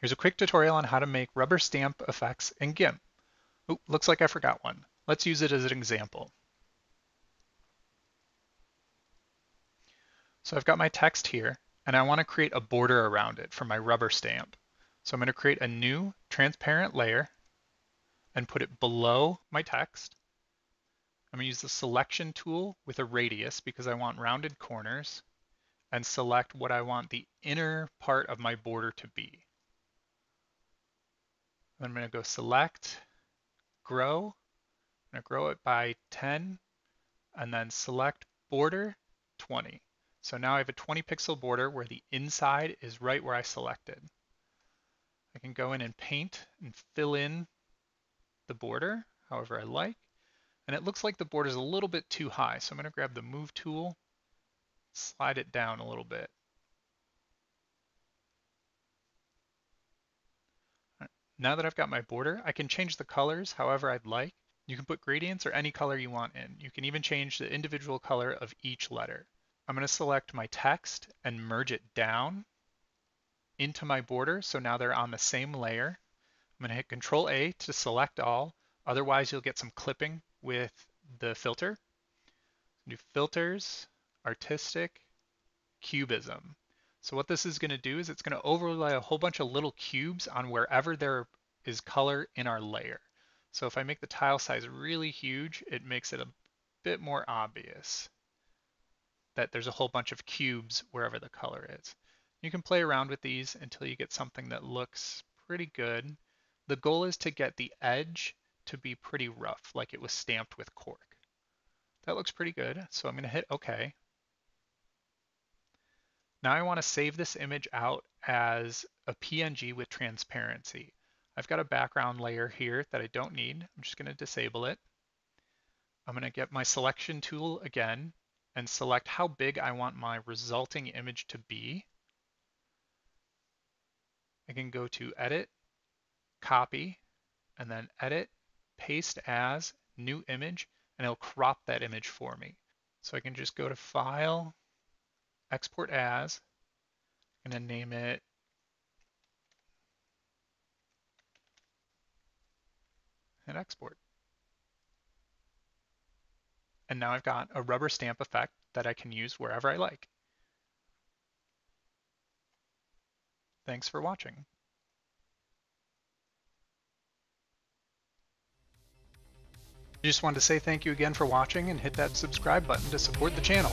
Here's a quick tutorial on how to make rubber stamp effects in GIMP. Oh, looks like I forgot one. Let's use it as an example. So I've got my text here, and I want to create a border around it for my rubber stamp. So I'm going to create a new transparent layer and put it below my text. I'm going to use the selection tool with a radius because I want rounded corners and select what I want the inner part of my border to be. I'm going to go select, grow. I'm going to grow it by 10 and then select border 20. So now I have a 20 pixel border where the inside is right where I selected. I can go in and paint and fill in the border however I like. And it looks like the border is a little bit too high. So I'm going to grab the move tool, slide it down a little bit. Now that I've got my border, I can change the colors however I'd like. You can put gradients or any color you want in. You can even change the individual color of each letter. I'm going to select my text and merge it down into my border. So now they're on the same layer. I'm going to hit Control A to select all. Otherwise, you'll get some clipping with the filter. Do filters, artistic, cubism. So what this is going to do is it's going to overlay a whole bunch of little cubes on wherever there is color in our layer. So if I make the tile size really huge, it makes it a bit more obvious that there's a whole bunch of cubes wherever the color is. You can play around with these until you get something that looks pretty good. The goal is to get the edge to be pretty rough, like it was stamped with cork. That looks pretty good, so I'm going to hit OK. Now I want to save this image out as a PNG with transparency. I've got a background layer here that I don't need. I'm just going to disable it. I'm going to get my selection tool again and select how big I want my resulting image to be. I can go to Edit, Copy, and then Edit, Paste as, New Image, and it'll crop that image for me. So I can just go to File, export as. I'm to name it and export. And now I've got a rubber stamp effect that I can use wherever I like. Thanks for watching. I just wanted to say thank you again for watching and hit that subscribe button to support the channel.